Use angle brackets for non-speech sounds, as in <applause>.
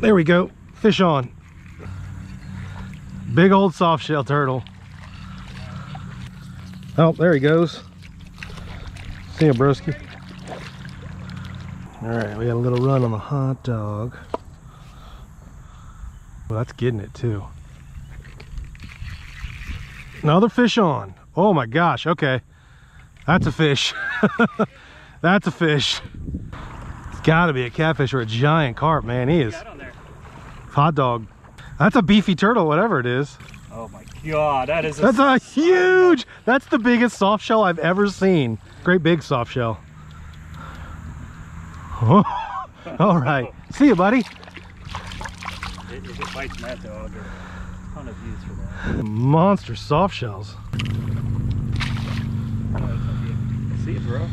There we go. Fish on. Big old soft shell turtle. Oh, there he goes. See ya, broski. All right, we got a little run on the hot dog. Well, that's getting it too. Another fish on. Oh my gosh, okay. That's a fish. <laughs> That's a fish. It's gotta be a catfish or a giant carp, man. He is hot dog. That's a beefy turtle, whatever it is. Oh my god, that is a That's a huge, that's the biggest soft shell I've ever seen. Great big soft shell. <laughs> All right. See you, buddy. If it bites that dog, a ton of views for that. Monster soft shells. Oh, see it, bro.